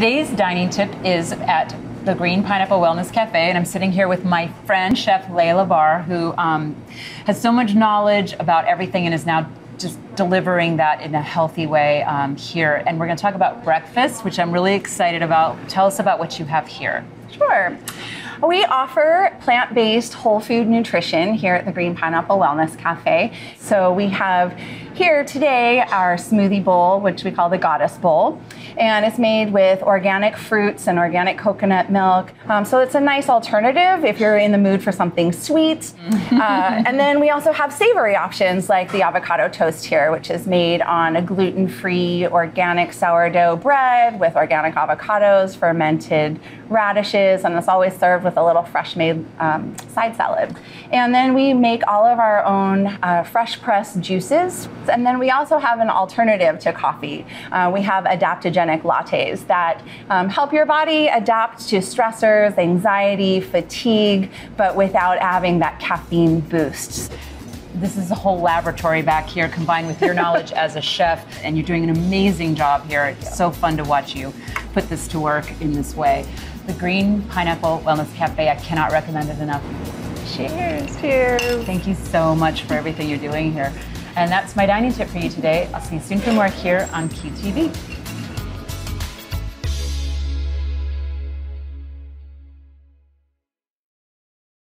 Today's dining tip is at the Green Pineapple Wellness Cafe, and I'm sitting here with my friend, Chef Layla Barr, who um, has so much knowledge about everything and is now just delivering that in a healthy way um, here. And we're going to talk about breakfast, which I'm really excited about. Tell us about what you have here. Sure. We offer plant based whole food nutrition here at the Green Pineapple Wellness Cafe. So we have here today our smoothie bowl, which we call the Goddess Bowl. And it's made with organic fruits and organic coconut milk. Um, so it's a nice alternative if you're in the mood for something sweet. uh, and then we also have savory options like the avocado toast here, which is made on a gluten free organic sourdough bread with organic avocados, fermented radishes, and it's always served with a little fresh made um, side salad. And then we make all of our own uh, fresh pressed juices. And then we also have an alternative to coffee. Uh, we have adaptogenic lattes that um, help your body adapt to stressors, anxiety, fatigue, but without having that caffeine boost. This is a whole laboratory back here combined with your knowledge as a chef and you're doing an amazing job here. It's so fun to watch you put this to work in this way. The green pineapple wellness cafe i cannot recommend it enough. Cheers. Cheers. Thank you so much for everything you're doing here. And that's my dining tip for you today. I'll see you soon for more here on Key TV.